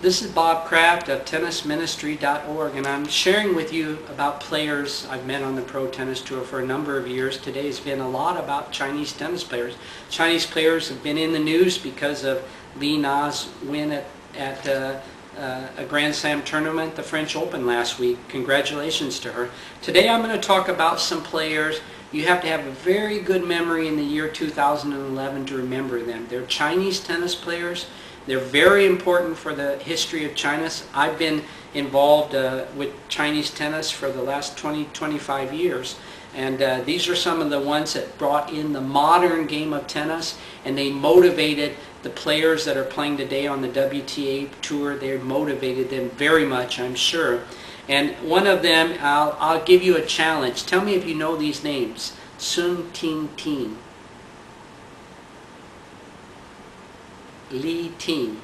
This is Bob Kraft of tennisministry.org and I'm sharing with you about players I've met on the Pro Tennis Tour for a number of years. Today has been a lot about Chinese tennis players. Chinese players have been in the news because of Li Na's win at, at uh, uh, a Grand Slam tournament, the French Open last week. Congratulations to her. Today I'm going to talk about some players you have to have a very good memory in the year 2011 to remember them. They're Chinese tennis players. They're very important for the history of China. I've been involved uh, with Chinese tennis for the last 20, 25 years. And uh, these are some of the ones that brought in the modern game of tennis and they motivated the players that are playing today on the WTA tour. They motivated them very much, I'm sure. And one of them, I'll, I'll give you a challenge. Tell me if you know these names. Sun Tian Tian. Li Ting.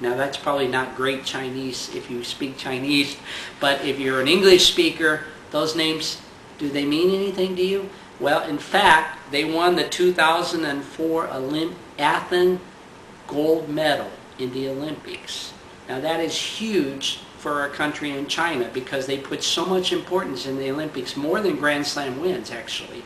Now that's probably not great Chinese if you speak Chinese, but if you're an English speaker, those names, do they mean anything to you? Well, in fact, they won the 2004 Olymp Athens gold medal in the Olympics. Now that is huge for our country in China because they put so much importance in the Olympics, more than Grand Slam wins actually.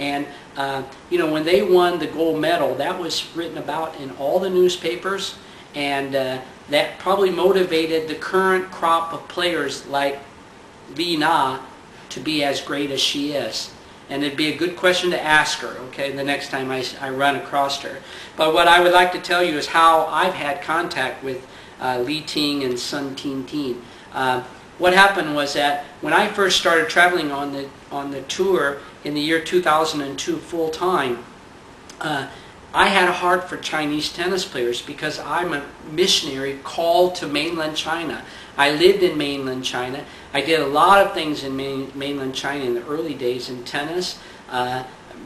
And, uh, you know, when they won the gold medal, that was written about in all the newspapers, and uh, that probably motivated the current crop of players like Li Na to be as great as she is. And it'd be a good question to ask her, okay, the next time I, I run across her. But what I would like to tell you is how I've had contact with uh, Li Ting and Sun Tian Tian. Uh, what happened was that when I first started traveling on the on the tour in the year 2002 full time, uh, I had a heart for Chinese tennis players because I'm a missionary called to mainland China. I lived in mainland China. I did a lot of things in main, mainland China in the early days in tennis. Uh,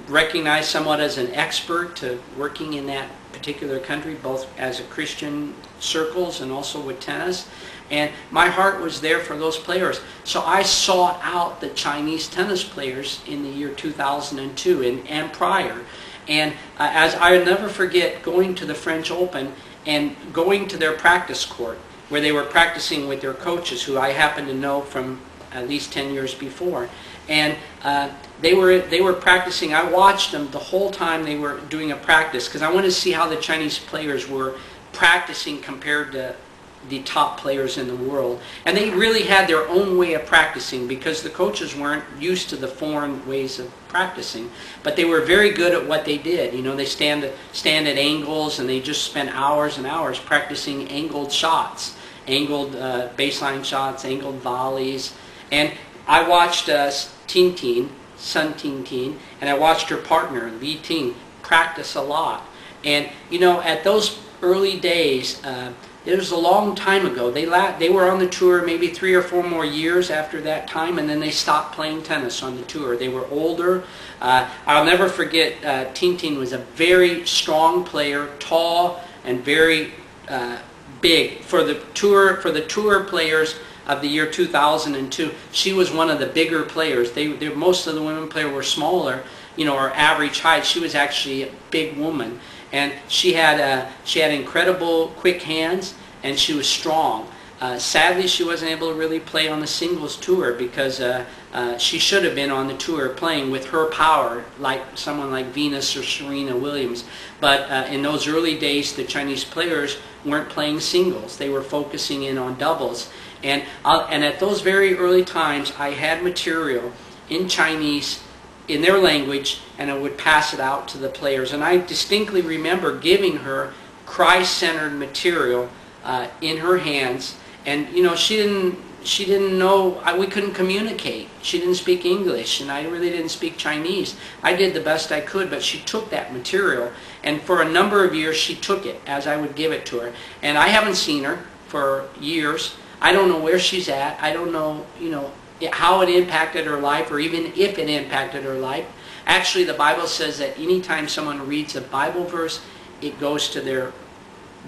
recognized somewhat as an expert to working in that particular country, both as a Christian circles and also with tennis. And my heart was there for those players. So I sought out the Chinese tennis players in the year 2002 and, and prior. And uh, as I will never forget going to the French Open and going to their practice court where they were practicing with their coaches who I happen to know from at least 10 years before. And uh, they were they were practicing. I watched them the whole time they were doing a practice because I wanted to see how the Chinese players were practicing compared to the top players in the world. And they really had their own way of practicing because the coaches weren't used to the foreign ways of practicing. But they were very good at what they did. You know, they stand, stand at angles and they just spent hours and hours practicing angled shots, angled uh, baseline shots, angled volleys. And I watched uh, Ting, Sun Tian Tian, and I watched her partner, Li Ting, practice a lot. And, you know, at those early days, uh, it was a long time ago. They la- they were on the tour maybe three or four more years after that time, and then they stopped playing tennis on the tour. They were older. Uh, I'll never forget. Uh, Ting was a very strong player, tall and very uh, big for the tour. For the tour players of the year 2002, she was one of the bigger players. They, they most of the women players were smaller, you know, or average height. She was actually a big woman and she had uh, she had incredible quick hands and she was strong. Uh, sadly, she wasn't able to really play on the singles tour because uh, uh, she should have been on the tour playing with her power, like someone like Venus or Serena Williams. But uh, in those early days, the Chinese players weren't playing singles; they were focusing in on doubles. And uh, and at those very early times, I had material in Chinese in their language and I would pass it out to the players. And I distinctly remember giving her Christ-centered material uh, in her hands. And, you know, she didn't, she didn't know, I, we couldn't communicate. She didn't speak English and I really didn't speak Chinese. I did the best I could, but she took that material. And for a number of years, she took it as I would give it to her. And I haven't seen her for years. I don't know where she's at. I don't know, you know, how it impacted her life or even if it impacted her life. Actually, the Bible says that anytime someone reads a Bible verse, it goes to their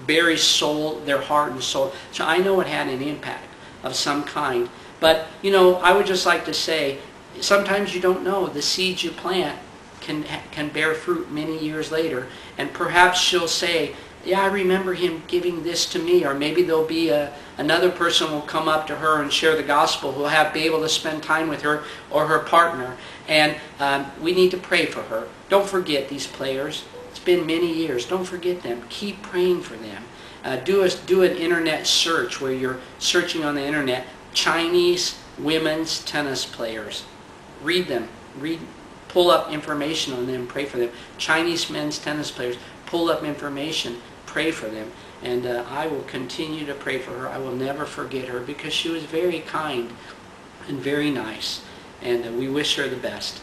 very soul, their heart and soul. So I know it had an impact of some kind. But, you know, I would just like to say, sometimes you don't know. The seeds you plant can, can bear fruit many years later. And perhaps she'll say, yeah, I remember him giving this to me, or maybe there'll be a, another person will come up to her and share the gospel who'll have be able to spend time with her or her partner. And um, we need to pray for her. Don't forget these players. It's been many years. Don't forget them. Keep praying for them. Uh, do a, do an internet search where you're searching on the internet Chinese women's tennis players. Read them. Read, pull up information on them. Pray for them. Chinese men's tennis players. Pull up information. Pray for them. And uh, I will continue to pray for her. I will never forget her because she was very kind and very nice. And uh, we wish her the best.